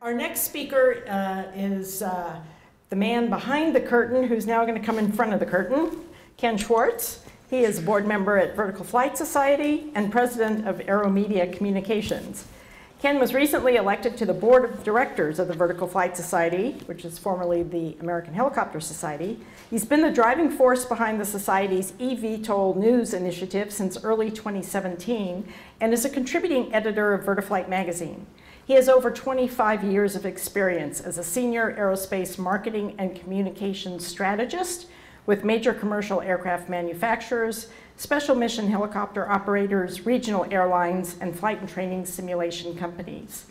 Our next speaker uh, is uh, the man behind the curtain who's now going to come in front of the curtain, Ken Swartz. He is a board member at Vertical Flight Society and president of Aeromedia Communications. Ken was recently elected to the board of directors of the Vertical Flight Society, which is formerly the American Helicopter Society. He's been the driving force behind the Society's eVTOL news initiative since early 2017 and is a contributing editor of Vertiflite magazine. He has over 25 years of experience as a senior aerospace marketing and communications strategist with major commercial aircraft manufacturers, special mission helicopter operators, regional airlines, and flight and training simulation companies.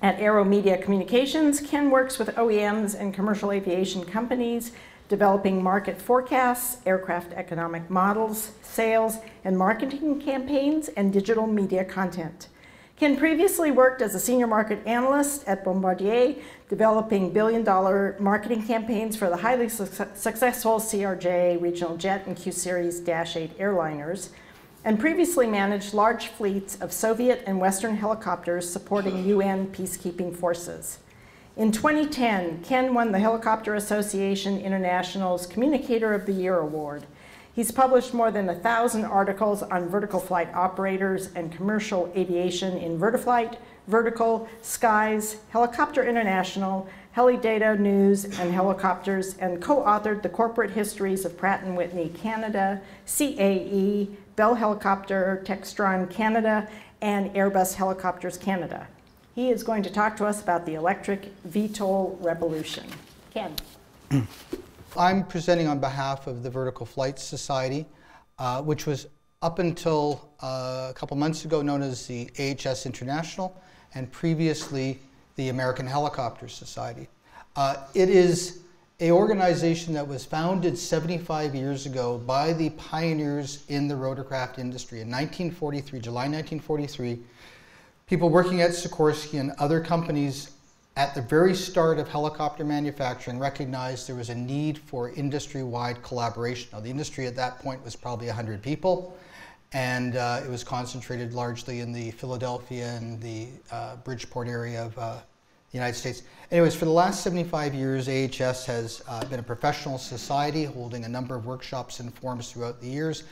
At Aeromedia Communications, Ken works with OEMs and commercial aviation companies, developing market forecasts, aircraft economic models, sales and marketing campaigns, and digital media content. Ken previously worked as a senior market analyst at Bombardier, developing billion dollar marketing campaigns for the highly su successful CRJ regional jet and Q Series Dash 8 airliners, and previously managed large fleets of Soviet and Western helicopters supporting UN peacekeeping forces. In 2010, Ken won the Helicopter Association International's Communicator of the Year award He's published more than a thousand articles on vertical flight operators and commercial aviation in Vertiflite, Vertical, Skies, Helicopter International, Helidata News and Helicopters, and co-authored the corporate histories of Pratt & Whitney Canada, CAE, Bell Helicopter, Textron Canada, and Airbus Helicopters Canada. He is going to talk to us about the electric VTOL revolution. Ken. I'm presenting on behalf of the Vertical Flight Society, uh, which was up until uh, a couple months ago known as the AHS International and previously the American Helicopter Society. Uh, it is a organization that was founded 75 years ago by the pioneers in the rotorcraft industry in 1943, July 1943. People working at Sikorsky and other companies at the very start of helicopter manufacturing recognized there was a need for industry-wide collaboration. Now the industry at that point was probably 100 people and uh, it was concentrated largely in the Philadelphia and the uh, Bridgeport area of uh, the United States. Anyways, for the last 75 years, AHS has uh, been a professional society holding a number of workshops and forums throughout the years,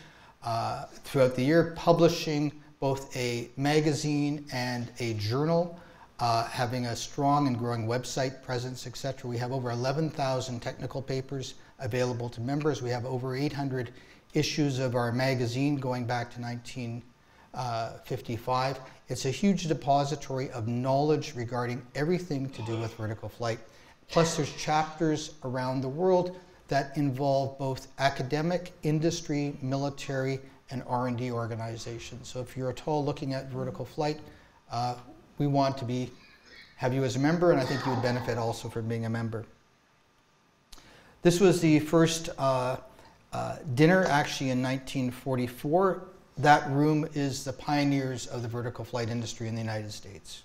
uh, throughout the year, publishing both a magazine and a journal uh, having a strong and growing website presence, etc. We have over 11,000 technical papers available to members. We have over 800 issues of our magazine going back to 1955. It's a huge depository of knowledge regarding everything to do with vertical flight. Plus there's chapters around the world that involve both academic, industry, military, and R&D organizations. So if you're at all looking at vertical flight, uh, we want to be have you as a member, and I think you would benefit also from being a member. This was the first uh, uh, dinner actually in 1944. That room is the pioneers of the vertical flight industry in the United States.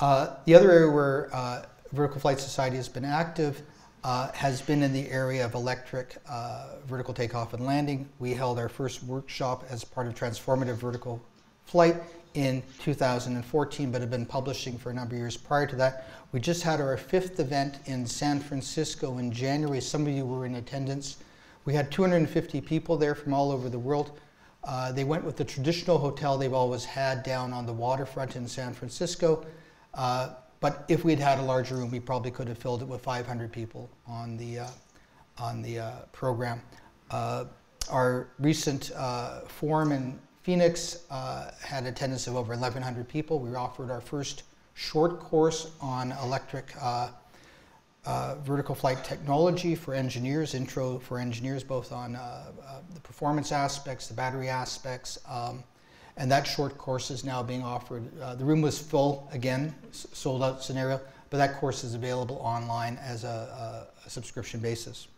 Uh, the other area where uh, Vertical Flight Society has been active uh, has been in the area of electric uh, vertical takeoff and landing. We held our first workshop as part of Transformative Vertical Flight in 2014, but had been publishing for a number of years prior to that. We just had our fifth event in San Francisco in January. Some of you were in attendance. We had 250 people there from all over the world. Uh, they went with the traditional hotel they've always had down on the waterfront in San Francisco. Uh, but if we'd had a larger room, we probably could have filled it with 500 people on the, uh, on the uh, program. Uh, our recent uh, forum in Phoenix uh, had attendance of over 1,100 people. We offered our first short course on electric uh, uh, vertical flight technology for engineers, intro for engineers, both on uh, uh, the performance aspects, the battery aspects, um, and that short course is now being offered. Uh, the room was full, again, sold out scenario, but that course is available online as a, a, a subscription basis.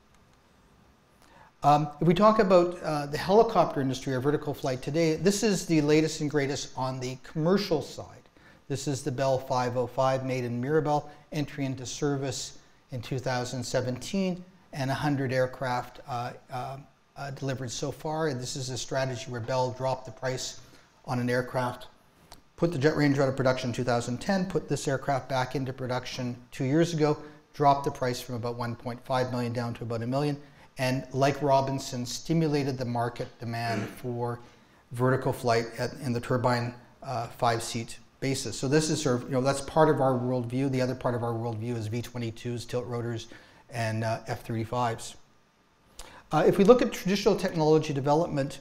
Um, if we talk about uh, the helicopter industry or vertical flight today, this is the latest and greatest on the commercial side. This is the Bell 505 made in Mirabel, entry into service in 2017, and 100 aircraft uh, uh, uh, delivered so far. And this is a strategy where Bell dropped the price on an aircraft, put the Jet Ranger out of production in 2010, put this aircraft back into production two years ago, dropped the price from about 1.5 million down to about a million, and like Robinson, stimulated the market demand for vertical flight at, in the turbine uh, five-seat basis. So this is sort of, you know, that's part of our worldview. The other part of our worldview is V-22s, tilt rotors, and uh, F-35s. Uh, if we look at traditional technology development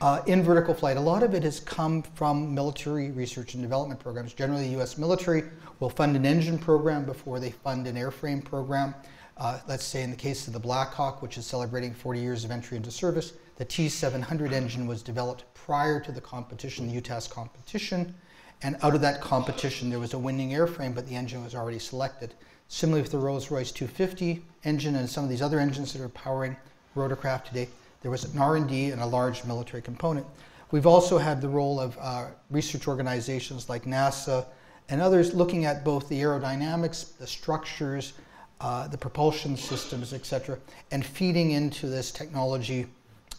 uh, in vertical flight, a lot of it has come from military research and development programs. Generally, the U.S. military will fund an engine program before they fund an airframe program. Uh, let's say in the case of the Black Hawk, which is celebrating 40 years of entry into service, the T700 engine was developed prior to the competition, the UTTAS competition. And out of that competition, there was a winning airframe, but the engine was already selected. Similarly with the Rolls-Royce 250 engine and some of these other engines that are powering rotorcraft today, there was an R&D and a large military component. We've also had the role of uh, research organizations like NASA and others looking at both the aerodynamics, the structures, uh, the propulsion systems, etc., and feeding into this technology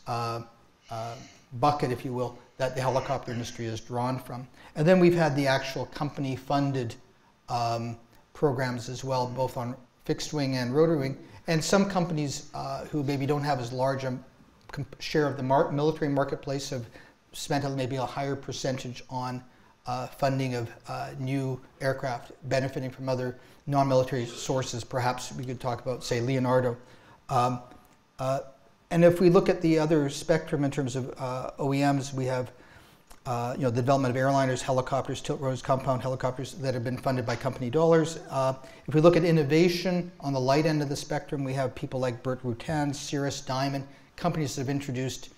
uh, uh, bucket, if you will, that the helicopter industry is drawn from. And then we've had the actual company-funded um, programs as well, both on fixed wing and rotary wing. And some companies uh, who maybe don't have as large a share of the mar military marketplace have spent maybe a higher percentage on uh, funding of uh, new aircraft, benefiting from other non-military sources. Perhaps we could talk about, say, Leonardo. Um, uh, and if we look at the other spectrum in terms of uh, OEMs, we have uh, you know, the development of airliners, helicopters, tilt rotors, compound helicopters that have been funded by company dollars. Uh, if we look at innovation on the light end of the spectrum, we have people like Burt Rutan, Cirrus, Diamond, companies that have introduced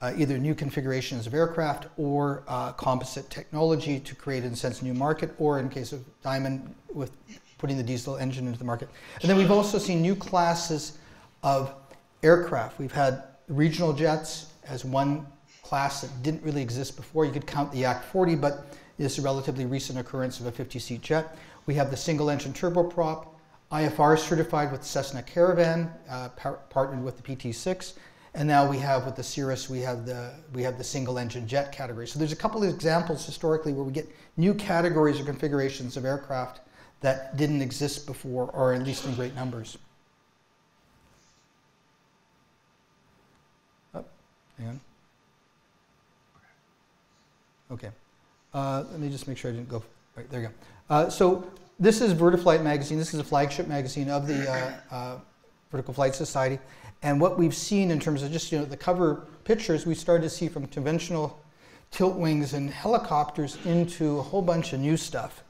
uh, either new configurations of aircraft or uh, composite technology to create, in a sense, new market, or in case of Diamond, with putting the diesel engine into the market. And then we've also seen new classes of aircraft. We've had regional jets as one class that didn't really exist before. You could count the Yak 40, but it's a relatively recent occurrence of a 50-seat jet. We have the single-engine turboprop, IFR certified with Cessna Caravan, uh, par partnered with the PT6, and now we have with the Cirrus, we have the we have the single-engine jet category. So there's a couple of examples historically where we get new categories or configurations of aircraft that didn't exist before, or at least in great numbers. Hang on. Okay. Uh, let me just make sure I didn't go. Right, there you go. Uh, so this is Vertiflite magazine. This is a flagship magazine of the uh, uh, Vertical Flight Society. And what we've seen in terms of just you know the cover pictures, we started to see from conventional tilt wings and helicopters into a whole bunch of new stuff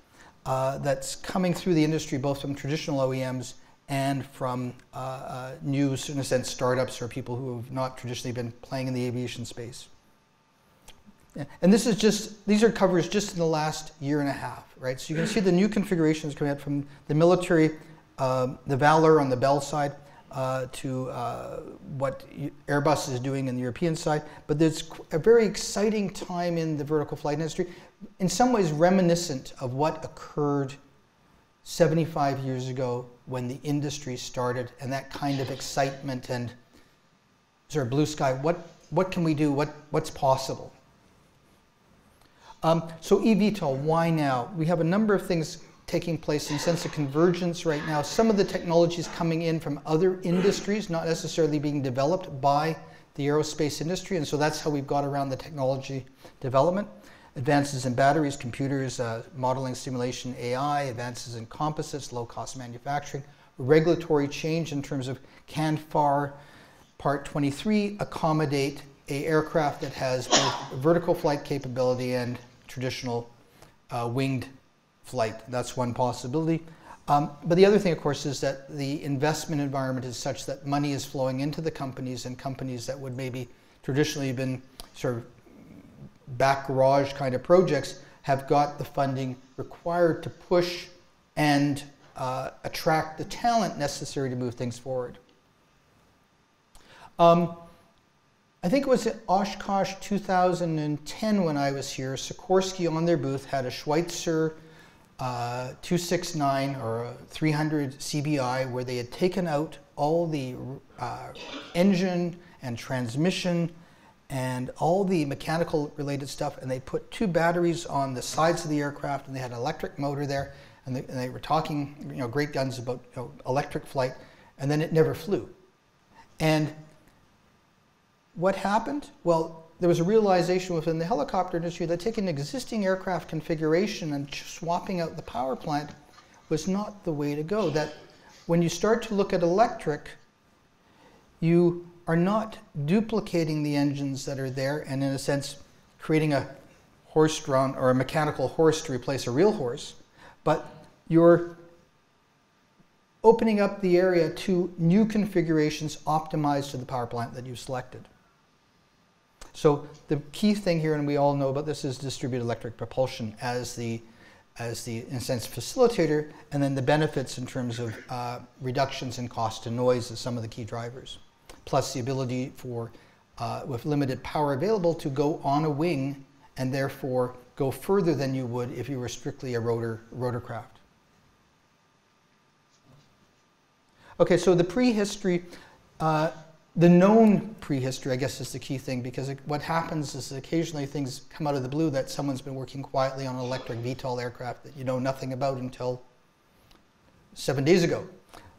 uh, that's coming through the industry, both from traditional OEMs and from uh, uh, new, in a sense, startups or people who have not traditionally been playing in the aviation space. And this is just, these are covers just in the last year and a half, right? So you can see the new configurations coming out from the military, um, the Valor on the Bell side, uh, to uh, what Airbus is doing in the European side. But there's a very exciting time in the vertical flight industry, in some ways reminiscent of what occurred 75 years ago when the industry started and that kind of excitement and sort of blue sky, what, what can we do, what, what's possible? Um, so eVTOL, why now? We have a number of things taking place in sense of convergence right now. Some of the technologies coming in from other industries, not necessarily being developed by the aerospace industry, and so that's how we've got around the technology development advances in batteries, computers, uh, modeling, simulation, AI, advances in composites, low-cost manufacturing, regulatory change in terms of can FAR Part 23 accommodate a aircraft that has both vertical flight capability and traditional uh, winged flight. That's one possibility. Um, but the other thing, of course, is that the investment environment is such that money is flowing into the companies and companies that would maybe traditionally have been sort of back garage kind of projects have got the funding required to push and uh, attract the talent necessary to move things forward. Um, I think it was at Oshkosh 2010 when I was here, Sikorsky on their booth had a Schweizer uh, 269 or 300 CBI where they had taken out all the uh, engine and transmission and all the mechanical related stuff, and they put two batteries on the sides of the aircraft, and they had an electric motor there, and they, and they were talking, you know, great guns about you know, electric flight, and then it never flew. And what happened? Well, there was a realization within the helicopter industry that taking an existing aircraft configuration and swapping out the power plant was not the way to go. That when you start to look at electric, you are not duplicating the engines that are there and, in a sense, creating a horse drawn or a mechanical horse to replace a real horse, but you're opening up the area to new configurations optimized to the power plant that you've selected. So the key thing here, and we all know about this, is distributed electric propulsion as the, as the, in a sense, facilitator, and then the benefits in terms of uh, reductions in cost and noise as some of the key drivers, plus the ability for, uh, with limited power available, to go on a wing and therefore go further than you would if you were strictly a rotor, rotorcraft. Okay, so the prehistory, uh, the known prehistory, I guess, is the key thing because what happens is occasionally things come out of the blue that someone's been working quietly on an electric VTOL aircraft that you know nothing about until seven days ago.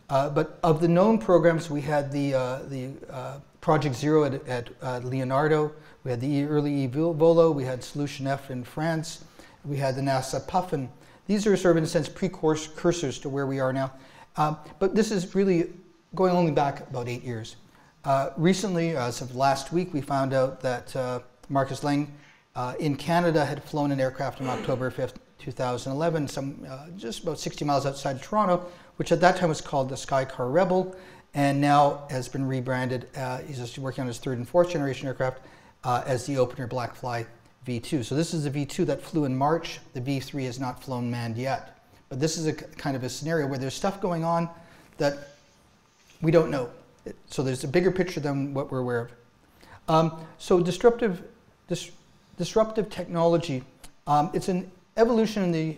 Uh, but of the known programs, we had the, uh, the uh, Project Zero at, at uh, Leonardo, we had the early eVolo, we had Solution F in France, we had the NASA Puffin. These are sort of, in a sense, precursors to where we are now. Uh, but this is really going only back about eight years. Uh, recently, as of last week, we found out that uh, Marcus Leng uh, in Canada had flown an aircraft on October 5th, 2011, some, uh, just about 60 miles outside of Toronto, which at that time was called the Skycar Rebel, and now has been rebranded. Uh, he's working on his third and fourth generation aircraft as the Opener Blackfly V2. So this is the V2 that flew in March. The V3 has not flown manned yet. But this is a kind of a scenario where there's stuff going on that we don't know. So there's a bigger picture than what we're aware of. Um, so disruptive, dis, disruptive technology, um, it's an evolution in the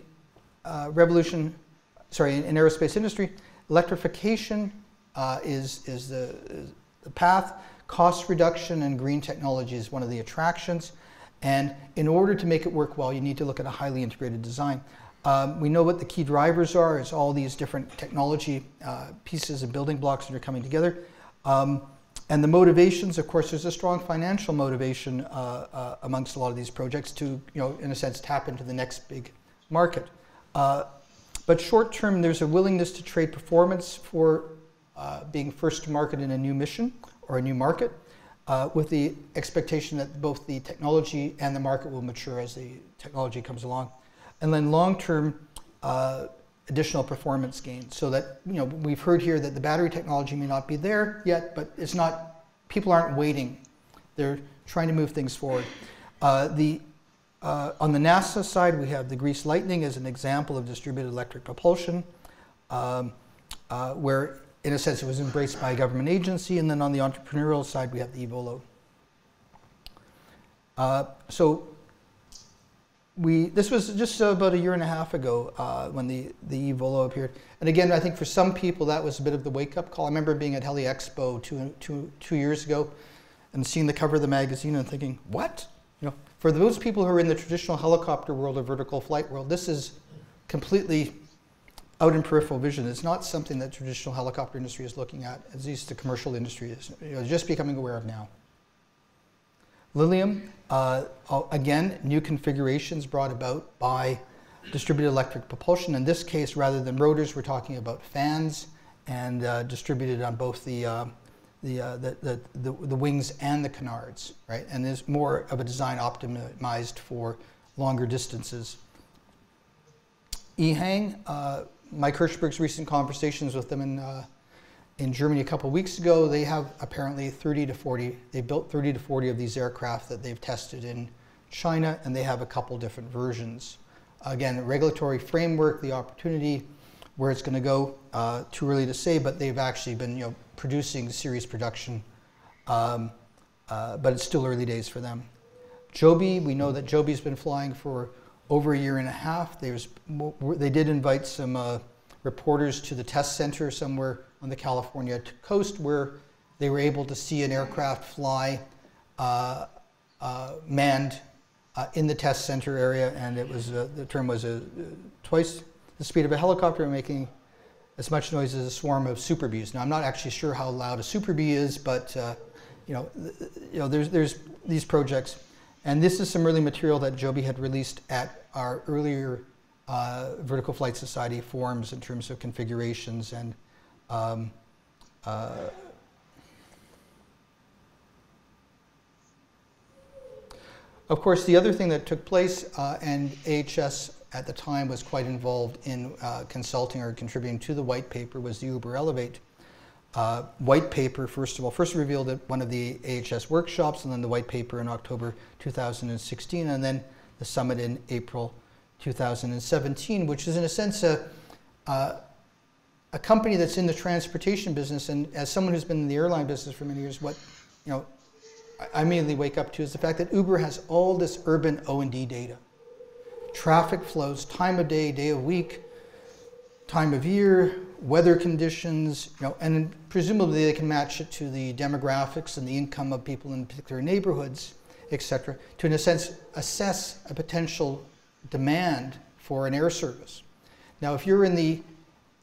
uh, revolution, sorry, in, in, aerospace industry. Electrification uh, is, is, the, is the path. Cost reduction and green technology is one of the attractions. And in order to make it work well, you need to look at a highly integrated design. Um, we know what the key drivers are. It's all these different technology uh, pieces and building blocks that are coming together. Um, and the motivations, of course, there's a strong financial motivation uh, uh, amongst a lot of these projects to, you know, in a sense, tap into the next big market. Uh, but short term, there's a willingness to trade performance for being first to market in a new mission or a new market, uh, with the expectation that both the technology and the market will mature as the technology comes along and then long-term uh, additional performance gains. So that, you know, we've heard here that the battery technology may not be there yet, but it's not, people aren't waiting. They're trying to move things forward. Uh, the, uh, on the NASA side, we have the Grease Lightning as an example of distributed electric propulsion, um, uh, where in a sense it was embraced by a government agency. And then on the entrepreneurial side, we have the eVolo. Uh, so we this was just about a year and a half ago uh, when the the eVolo appeared. And again, I think for some people that was a bit of the wake up call. I remember being at Heli Expo two, two, two years ago and seeing the cover of the magazine and thinking, what? You know, for those people who are in the traditional helicopter world or vertical flight world, this is completely out in peripheral vision. It's not something that traditional helicopter industry is looking at, at least the commercial industry is you know, just becoming aware of now. Lilium, uh, again, new configurations brought about by distributed electric propulsion. In this case, rather than rotors, we're talking about fans and uh, distributed on both the, uh, the, uh, the, the, the, the, wings and the canards, right? And there's more of a design optimized for longer distances. EHang, uh, Mike Hirschberg's recent conversations with them in uh, in Germany a couple weeks ago, they have apparently 30 to 40, they built 30 to 40 of these aircraft that they've tested in China, and they have a couple different versions. Again, regulatory framework, the opportunity, where it's going to go, uh, too early to say, but they've actually been you know, producing series production, um, uh, but it's still early days for them. Joby, we know that Joby's been flying for over a year and a half. There's, they did invite some uh, reporters to the test center somewhere on the California coast where they were able to see an aircraft fly uh, uh, manned uh, in the test center area, and it was uh, the term was uh, twice the speed of a helicopter, making as much noise as a swarm of super bees. Now, I'm not actually sure how loud a super bee is, but uh, you know, you know, there's there's these projects, and this is some early material that Joby had released at our earlier Vertical Flight Society forums in terms of configurations and. Um, uh, Of course, the other thing that took place, uh, and AHS at the time was quite involved in uh, consulting or contributing to the white paper, was the Uber Elevate uh, white paper. First of all, first revealed at one of the AHS workshops, and then the white paper in October 2016, and then the summit in April 2017, which is in a sense a, uh, a company that's in the transportation business. And as someone who's been in the airline business for many years, what you know I immediately wake up to is the fact that Uber has all this urban O&D data. Traffic flows, time of day, day of week, time of year, weather conditions, you know, and presumably they can match it to the demographics and the income of people in particular neighborhoods, etc., to in a sense assess a potential demand for an air service. Now, if you're in the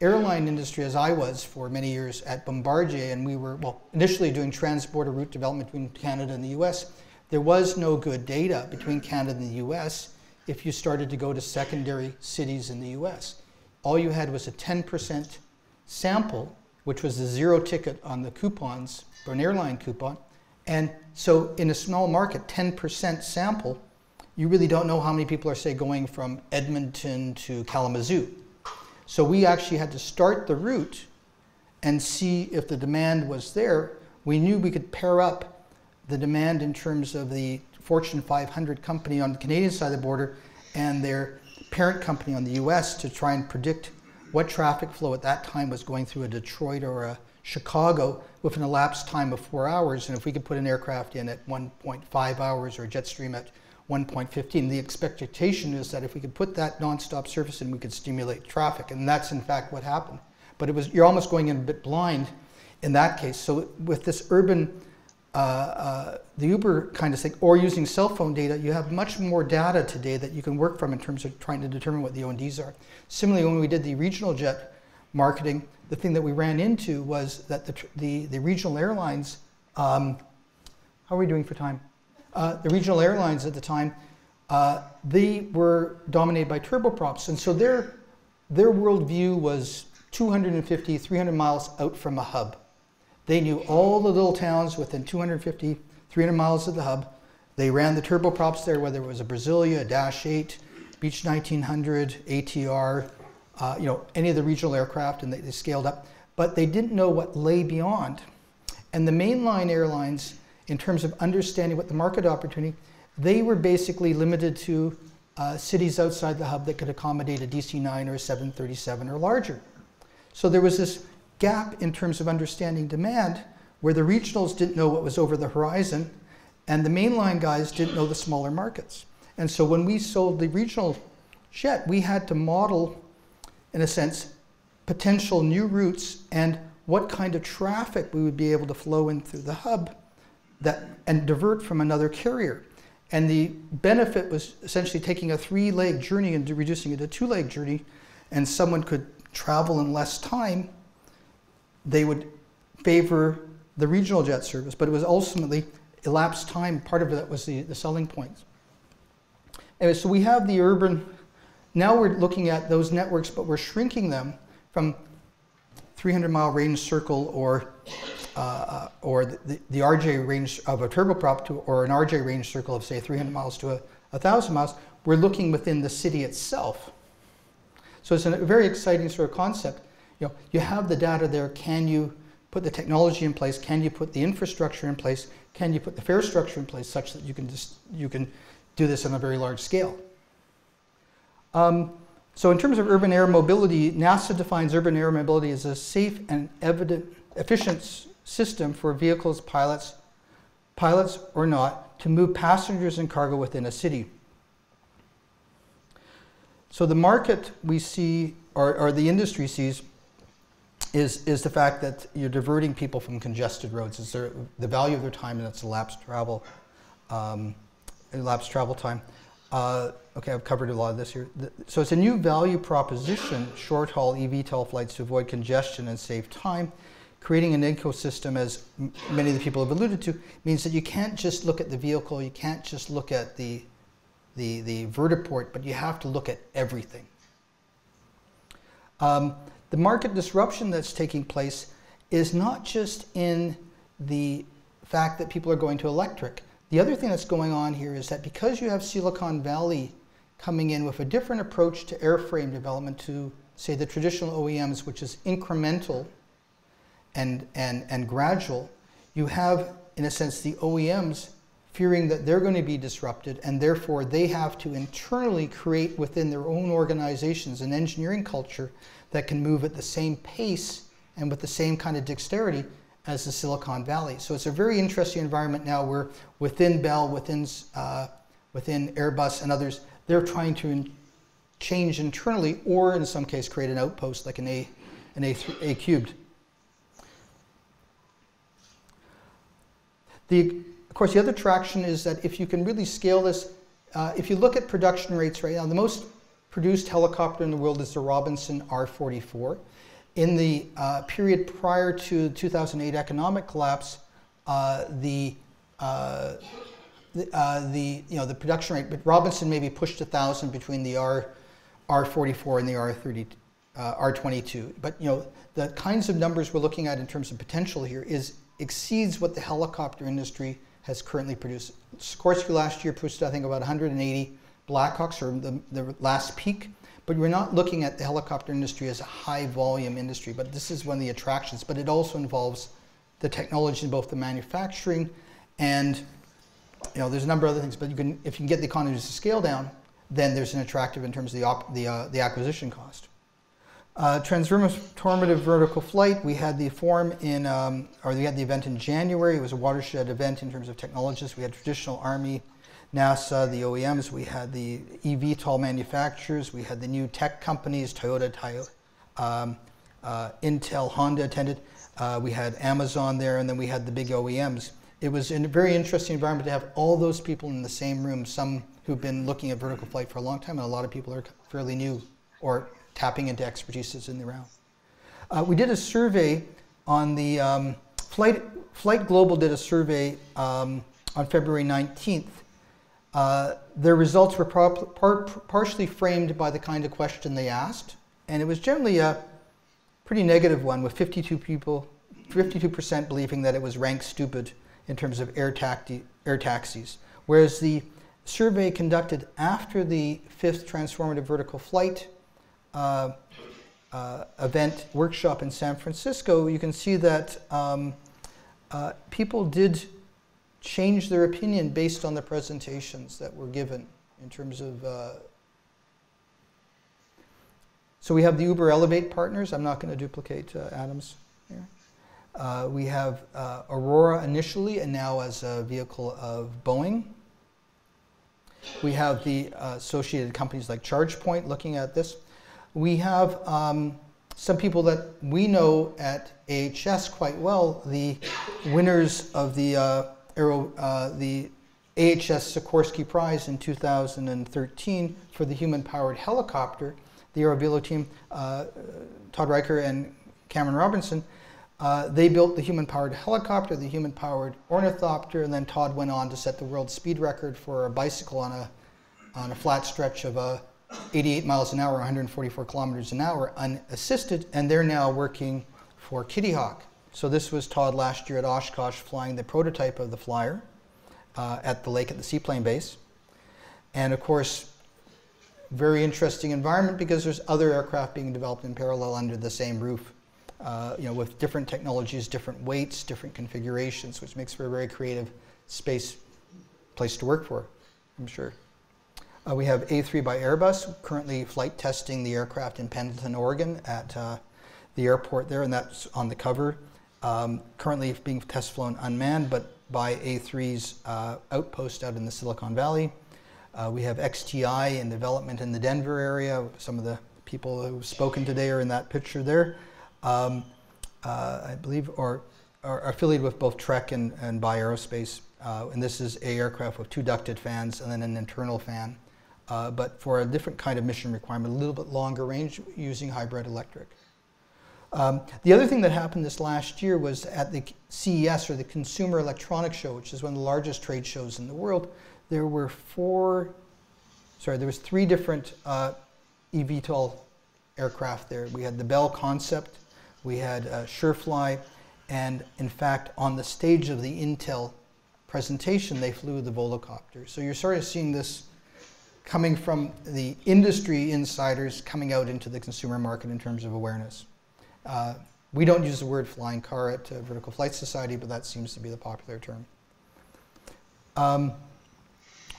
airline industry as I was for many years at Bombardier, and we were, well, initially doing trans-border route development between Canada and the US, there was no good data between Canada and the US if you started to go to secondary cities in the US. All you had was a 10% sample, which was the zero ticket on the coupons, or an airline coupon. And so in a small market, 10% sample, you really don't know how many people are, say, going from Edmonton to Kalamazoo so we actually had to start the route and see if the demand was there. We knew we could pair up the demand in terms of the Fortune 500 company on the Canadian side of the border and their parent company on the US to try and predict what traffic flow at that time was going through a Detroit or a Chicago with an elapsed time of four hours. And if we could put an aircraft in at 1.5 hours or a Jetstream at 1.15. The expectation is that if we could put that nonstop service in, we could stimulate traffic, and that's in fact what happened. But it was you're almost going in a bit blind in that case. So with this urban, uh, uh, the Uber kind of thing, or using cell phone data, you have much more data today that you can work from in terms of trying to determine what the ONDs are. Similarly, when we did the regional jet marketing, the thing that we ran into was that the, the, the regional airlines, um, how are we doing for time? Uh, the regional airlines at the time, uh, they were dominated by turboprops. And so their, their worldview was 250, 300 miles out from a hub. They knew all the little towns within 250, 300 miles of the hub. They ran the turboprops there, whether it was a Brasilia, a Dash 8, Beech 1900, ATR, uh, you know, any of the regional aircraft, and they, they scaled up. But they didn't know what lay beyond. And the mainline airlines in terms of understanding what the market opportunity, they were basically limited to uh, cities outside the hub that could accommodate a DC-9 or a 737 or larger. So there was this gap in terms of understanding demand where the regionals didn't know what was over the horizon and the mainline guys didn't know the smaller markets. And so when we sold the regional jet, we had to model, in a sense, potential new routes and what kind of traffic we would be able to flow in through the hub that, and divert from another carrier. And the benefit was essentially taking a three leg journey and reducing it to a two leg journey, and someone could travel in less time, they would favor the regional jet service. But it was ultimately elapsed time, part of that was the, the selling points. Anyway, so we have the urban, now we're looking at those networks, but we're shrinking them from 300 mile range circle or uh, or the, the, RJ range of a turboprop to, or an RJ range circle of say 300 miles to a, 1,000 miles, we're looking within the city itself. So it's a very exciting sort of concept. You know, you have the data there. Can you put the technology in place? Can you put the infrastructure in place? Can you put the fare structure in place such that you can just you can do this on a very large scale? Um, so in terms of urban air mobility, NASA defines urban air mobility as a safe and evident, efficient system for vehicles, pilots, pilots or not, to move passengers and cargo within a city. So the market we see, or, or the industry sees, is, is the fact that you're diverting people from congested roads. It's the value of their time and its elapsed travel. Um, elapsed travel time. Uh, okay, I've covered a lot of this here. The- So it's a new value proposition, short-haul eVTOL flights to avoid congestion and save time. Creating an ecosystem, as many of the people have alluded to, means that you can't just look at the vehicle, you can't just look at the, the, the vertiport, but you have to look at everything. Um, the market disruption that's taking place is not just in the fact that people are going to electric. The other thing that's going on here is that because you have Silicon Valley coming in with a different approach to airframe development to, say, the traditional OEMs, which is incremental and, and, and gradual, you have, in a sense, the OEMs fearing that they're going to be disrupted and therefore they have to internally create within their own organizations an engineering culture that can move at the same pace and with the same kind of dexterity as the Silicon Valley. So it's a very interesting environment now where within Bell, within, uh, within Airbus and others, they're trying to in- change internally or in some case create an outpost like an A, an A, A cubed. The, of course, the other traction is that if you can really scale this, uh, if you look at production rates right now, the most produced helicopter in the world is the Robinson R-44. In the uh, period prior to the 2008 economic collapse, uh, the, uh, the, uh, the, you know, the production rate, but Robinson maybe pushed a 1,000 between the R, R44 and the R30, uh, R22. But you know, the kinds of numbers we're looking at in terms of potential here is exceeds what the helicopter industry has currently produced. Sikorsky last year produced, I think, about 180 Blackhawks, or the, the last peak. But we're not looking at the helicopter industry as a high volume industry, but this is one of the attractions. But it also involves the technology in both the manufacturing and you know, there's a number of other things, but you can, if you can get the economies of scale down, then there's an attractive in terms of the, the, uh, the acquisition cost. Uh, transformative vertical flight, we had the forum in, um, or we had the event in January. It was a watershed event in terms of technologists. We had traditional Army, NASA, the OEMs. We had the eVTOL manufacturers. We had the new tech companies, Toyota, um, uh, Intel, Honda attended. Uh, we had Amazon there, and then we had the big OEMs. It was a very interesting environment to have all those people in the same room, some who've been looking at vertical flight for a long time, and a lot of people are fairly new or tapping into expertise in the round. Uh, we did a survey on the um, Flight, Flight Global did a survey um, on February 19th. Uh, their results were par par partially framed by the kind of question they asked, and it was generally a pretty negative one, with 52 people, 52% believing that it was rank stupid in terms of air, taxi, air taxis. Whereas the survey conducted after the fifth transformative vertical flight uh, uh, event workshop in San Francisco, you can see that um, uh, people did change their opinion based on the presentations that were given in terms of. uh, so we have the Uber Elevate partners. I'm not going to duplicate uh, Adams here. We have Aurora initially and now as a vehicle of Boeing. We have the associated companies like ChargePoint looking at this. We have um, some people that we know at AHS quite well, the winners of the, uh, Aero, uh, the AHS Sikorsky Prize in 2013 for the human-powered helicopter. The Aerovelo team, uh, Todd Reichert and Cameron Robertson, uh, they built the human-powered helicopter, the human-powered ornithopter, and then Todd went on to set the world speed record for a bicycle on a, on a flat stretch of uh, 88 miles an hour, 144 kilometers an hour, unassisted, and they're now working for Kitty Hawk. So this was Todd last year at Oshkosh flying the prototype of the flyer uh, at the lake at the seaplane base. And of course, very interesting environment because there's other aircraft being developed in parallel under the same roof uh, you know, with different technologies, different weights, different configurations, which makes for a very creative space place to work for, I'm sure. Uh, we have A3 by Airbus, currently flight testing the aircraft in Pendleton, Oregon at uh, the airport there, and that's on the cover. Um, currently being test flown unmanned, but by A3's uh, outpost out in the Silicon Valley. Uh, we have XTI in development in the Denver area. Some of the people who've spoken today are in that picture there um, uh, I believe, or are affiliated with both Trek and, and Bye Aerospace. Uh, and this is a aircraft with two ducted fans and then an internal fan. Uh, but for a different kind of mission requirement, a little bit longer range using hybrid electric. Um, the other thing that happened this last year was at the CES, or the Consumer Electronics Show, which is one of the largest trade shows in the world, there were four, sorry, there was three different uh, eVTOL aircraft there. We had the Bell Concept, we had uh, Surefly, and in fact, on the stage of the Intel presentation, they flew the Volocopter. So you're sort of seeing this coming from the industry insiders coming out into the consumer market in terms of awareness. Uh, we don't use the word flying car at uh, Vertical Flight Society, but that seems to be the popular term. Um,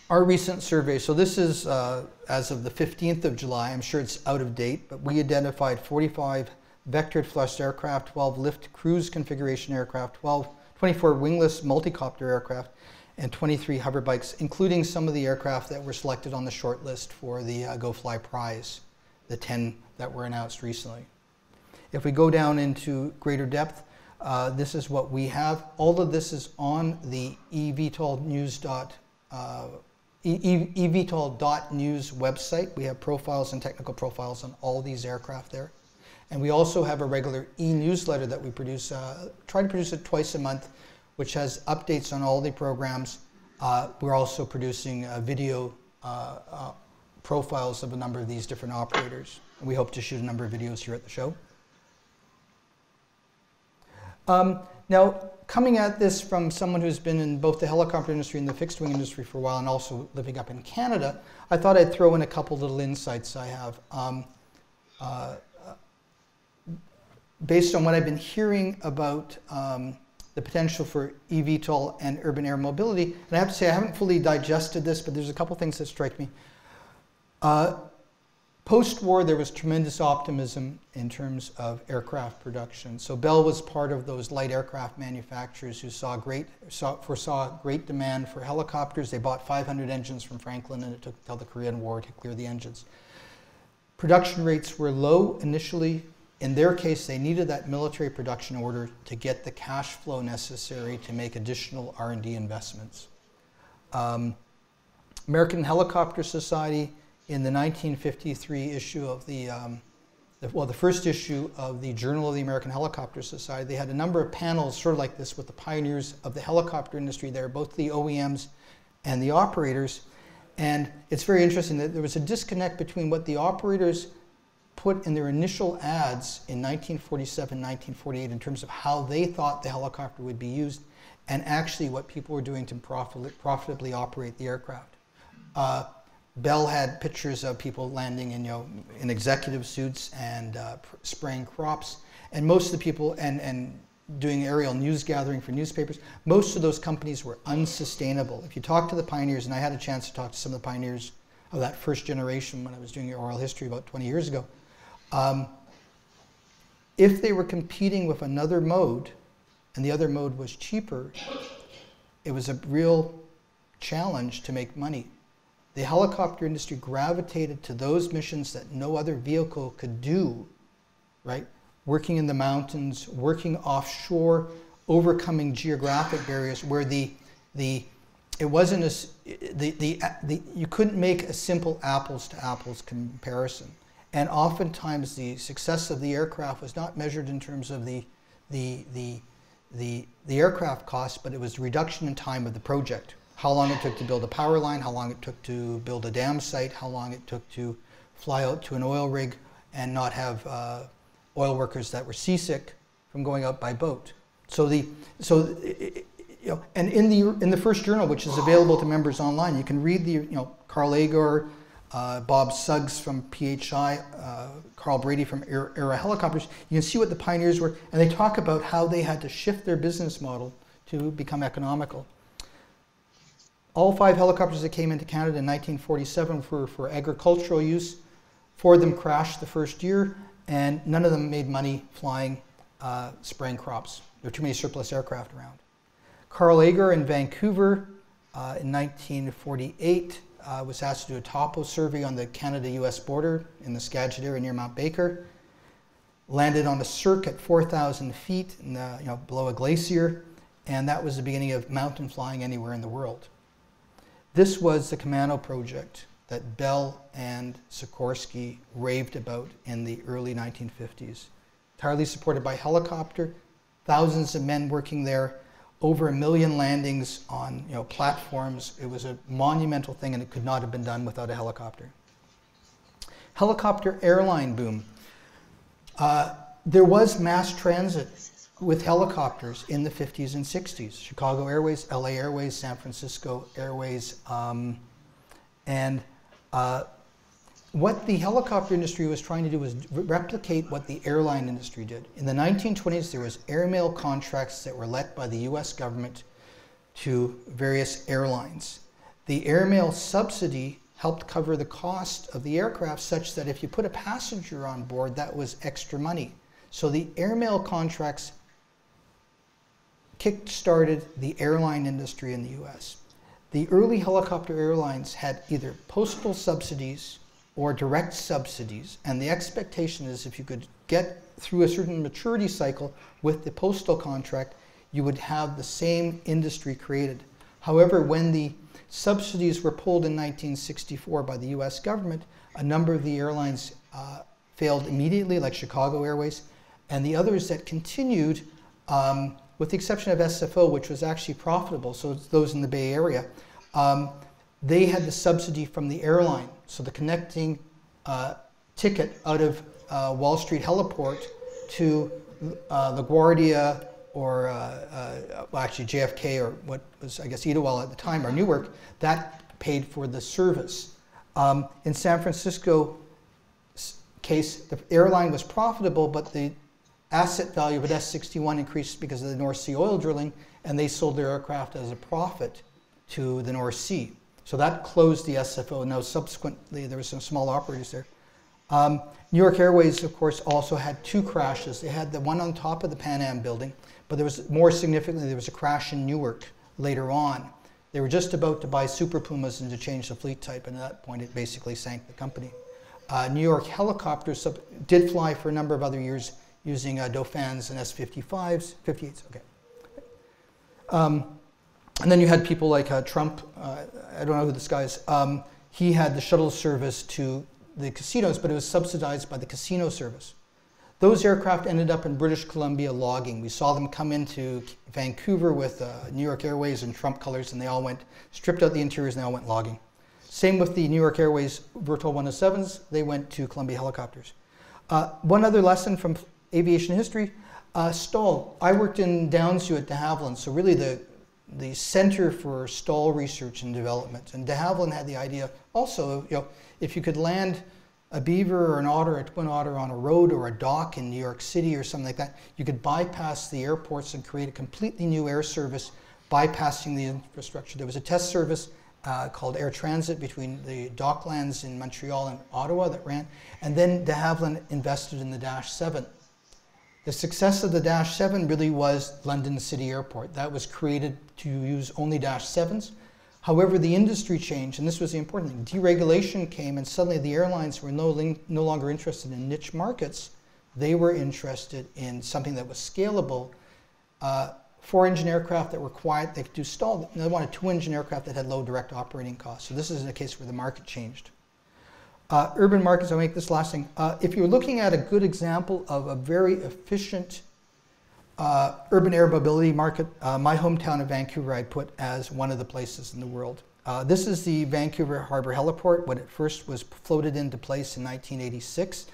our recent survey, so this is uh, as of the 15th of July, I'm sure it's out of date, but we identified 45 vectored thrust aircraft, 12 lift cruise configuration aircraft, 12, 24 wingless multicopter aircraft, and 23 hover bikes, including some of the aircraft that were selected on the short list for the uh, Go Fly Prize, the 10 that were announced recently. If we go down into greater depth, uh, this is what we have. All of this is on the eVTOLnews. Uh, eVTOL.news website. We have profiles and technical profiles on all these aircraft there. And we also have a regular e-newsletter that we produce, uh, try to produce it twice a month, which has updates on all the programs. Uh, we're also producing uh, video uh, uh, profiles of a number of these different operators. We hope to shoot a number of videos here at the show. Um, now, coming at this from someone who's been in both the helicopter industry and the fixed wing industry for a while and also living up in Canada, I thought I'd throw in a couple little insights I have. Um, uh, based on what I've been hearing about um, the potential for eVTOL and urban air mobility, and I have to say I haven't fully digested this, but there's a couple things that strike me. Uh, Post-war, there was tremendous optimism in terms of aircraft production. So Bell was part of those light aircraft manufacturers who saw great, saw, foresaw great demand for helicopters. They bought 500 engines from Franklin, and it took until the Korean War to clear the engines. Production rates were low initially. In their case, they needed that military production order to get the cash flow necessary to make additional R&D investments. Um, American Helicopter Society in the 1953 issue of the, um, the, well, the first issue of the Journal of the American Helicopter Society, they had a number of panels sort of like this with the pioneers of the helicopter industry there, both the OEMs and the operators. And it's very interesting that there was a disconnect between what the operators put in their initial ads in 1947, 1948 in terms of how they thought the helicopter would be used and actually what people were doing to profit, profitably operate the aircraft. Uh, Bell had pictures of people landing in, you know, in executive suits and uh, spraying crops. And most of the people, and, and doing aerial news gathering for newspapers, most of those companies were unsustainable. If you talk to the pioneers, and I had a chance to talk to some of the pioneers of that first generation when I was doing oral history about 20 years ago, um, if they were competing with another mode, and the other mode was cheaper, it was a real challenge to make money the helicopter industry gravitated to those missions that no other vehicle could do, right? Working in the mountains, working offshore, overcoming geographic barriers where the, the, it wasn't a, the, the, the, you couldn't make a simple apples to apples comparison. And oftentimes the success of the aircraft was not measured in terms of the, the, the, the, the aircraft cost, but it was reduction in time of the project, how long it took to build a power line, how long it took to build a dam site, how long it took to fly out to an oil rig and not have uh, oil workers that were seasick from going out by boat. So the so you know, and in the in the first journal, which is available to members online, you can read the you know Carl Agar, uh, Bob Suggs from PHI, uh, Carl Brady from Era Helicopters. You can see what the pioneers were, and they talk about how they had to shift their business model to become economical. All five helicopters that came into Canada in 1947 were for agricultural use. Four of them crashed the first year, and none of them made money flying, uh, spraying crops. There were too many surplus aircraft around. Carl Agar in Vancouver uh, in 1948 uh, was asked to do a topo survey on the Canada-US border in the Skagit area near Mount Baker. Landed on a cirque at 4,000 feet the, you know, below a glacier and that was the beginning of mountain flying anywhere in the world. This was the Kemano project that Bell and Sikorsky raved about in the early 1950s. Entirely supported by helicopter, thousands of men working there, over a million landings on you know, platforms. It was a monumental thing and it could not have been done without a helicopter. Helicopter airline boom. Uh, there was mass transit with helicopters in the 50s and 60s. Chicago Airways, LA Airways, San Francisco Airways, um, and uh, what the helicopter industry was trying to do was replicate what the airline industry did. In the 1920s, there was airmail contracts that were let by the U.S. government to various airlines. The airmail subsidy helped cover the cost of the aircraft such that if you put a passenger on board, that was extra money. So the airmail contracts kick-started the airline industry in the US. The early helicopter airlines had either postal subsidies or direct subsidies, and the expectation is if you could get through a certain maturity cycle with the postal contract, you would have the same industry created. However, when the subsidies were pulled in 1964 by the US government, a number of the airlines uh, failed immediately, like Chicago Airways, and the others that continued, um, with the exception of SFO, which was actually profitable, so those in the Bay Area, um, they had the subsidy from the airline. So the connecting uh, ticket out of uh, Wall Street Heliport to uh, LaGuardia or uh, uh, well, actually JFK or what was I guess Idlewild at the time or Newark, that paid for the service. Um, in San Francisco case, the airline was profitable, but the asset value of an S-61 increased because of the North Sea oil drilling, and they sold their aircraft as a profit to the North Sea. So that closed the SFO. Now, subsequently, there were some small operators there. Um, New York Airways, of course, also had two crashes. They had the one on top of the Pan Am building, but there was more significantly, there was a crash in Newark later on. They were just about to buy Super Pumas and to change the fleet type, and at that point, it basically sank the company. Uh, New York helicopters did fly for a number of other years using uh, Dauphins and S-55s, 58s, okay. Um, and then you had people like uh, Trump, uh, I don't know who this guy is, um, he had the shuttle service to the casinos, but it was subsidized by the casino service. Those aircraft ended up in British Columbia logging. We saw them come into Vancouver with uh, New York Airways and Trump colors, and they all went, stripped out the interiors, and they all went logging. Same with the New York Airways Vertol 107s, they went to Columbia helicopters. Uh, one other lesson from aviation history, uh, STOL. I worked in Downsview at de Havilland, so really the the Center for STOL Research and Development. And de Havilland had the idea also, you know, if you could land a beaver or an otter, a twin otter on a road or a dock in New York City or something like that, you could bypass the airports and create a completely new air service bypassing the infrastructure. There was a test service uh, called Air Transit between the docklands in Montreal and Ottawa that ran, and then de Havilland invested in the Dash 7. The success of the Dash 7 really was London City Airport. That was created to use only Dash 7s. However, the industry changed, and this was the important thing. Deregulation came, and suddenly the airlines were no, no longer interested in niche markets. They were interested in something that was scalable. Uh, four engine aircraft that were quiet, they could do STOL. They wanted two engine aircraft that had low direct operating costs. So this is a case where the market changed. Uh, urban markets, I'll make this last thing. Uh, if you're looking at a good example of a very efficient uh, urban air mobility market, uh, my hometown of Vancouver I'd put as one of the places in the world. Uh, this is the Vancouver Harbor Heliport, when it first was floated into place in 1986.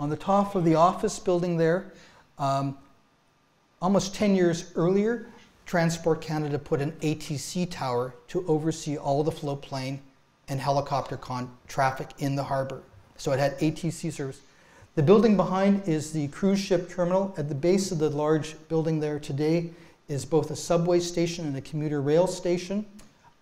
On the top of the office building there, um, almost 10 years earlier, Transport Canada put an ATC tower to oversee all the float plane and helicopter traffic in the harbor. So it had ATC service. The building behind is the cruise ship terminal. At the base of the large building there today is both a subway station and a commuter rail station.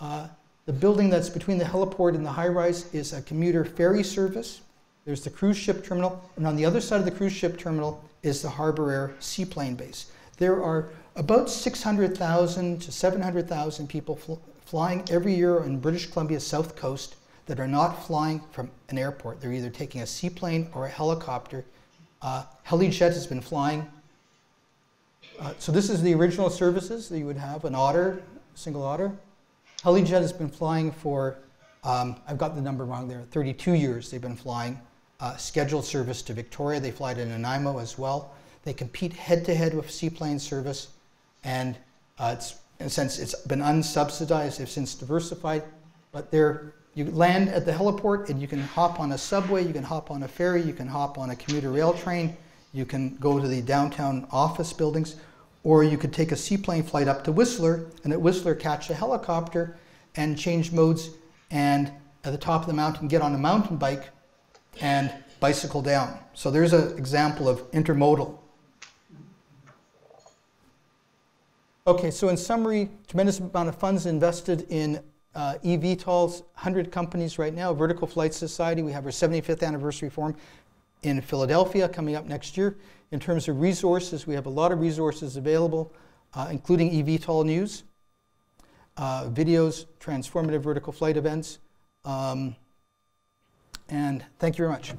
Uh, the building that's between the heliport and the high rise is a commuter ferry service. There's the cruise ship terminal, and on the other side of the cruise ship terminal is the Harbour Air seaplane base. There are about 600,000 to 700,000 people flying every year on British Columbia's south coast that are not flying from an airport. They're either taking a seaplane or a helicopter. Uh, HeliJet has been flying uh, so this is the original services that you would have, an otter, single otter. HeliJet has been flying for, um, I've got the number wrong there, 32 years they've been flying. Uh, scheduled service to Victoria, they fly to Nanaimo as well. They compete head to head with seaplane service, and uh, it's, sense, it's been unsubsidized. They've since diversified, but they're you land at the heliport and you can hop on a subway, you can hop on a ferry, you can hop on a commuter rail train, you can go to the downtown office buildings, or you could take a seaplane flight up to Whistler and at Whistler catch a helicopter and change modes and at the top of the mountain get on a mountain bike and bicycle down. So there's an example of intermodal. Okay, so in summary, tremendous amount of funds invested in uh, eVTOLs, 100 companies right now. Vertical Flight Society, we have our 75th anniversary forum in Philadelphia coming up next year. In terms of resources, we have a lot of resources available, uh, including eVTOL news, uh, videos, transformative vertical flight events. Um, and thank you very much.